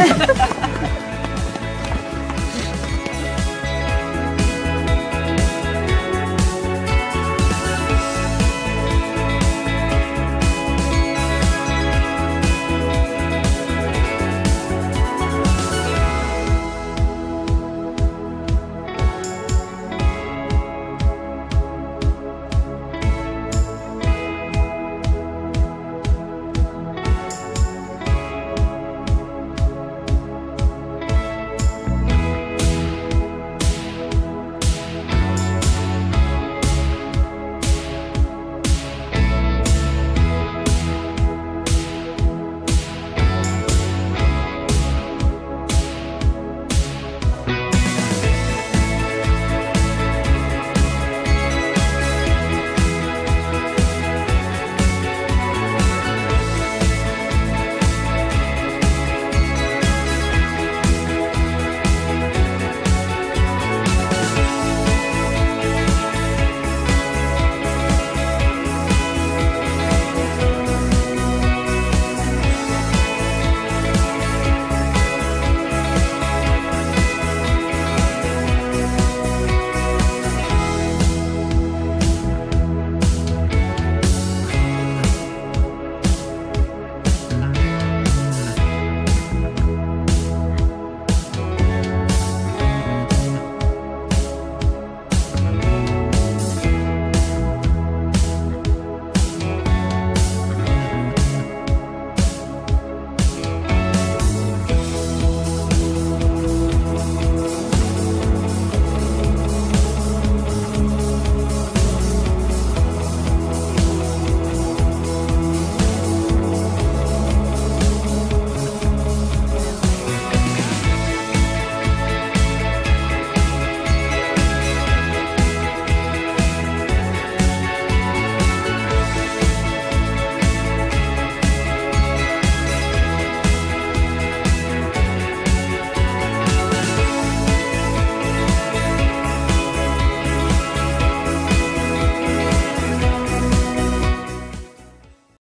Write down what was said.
Bye.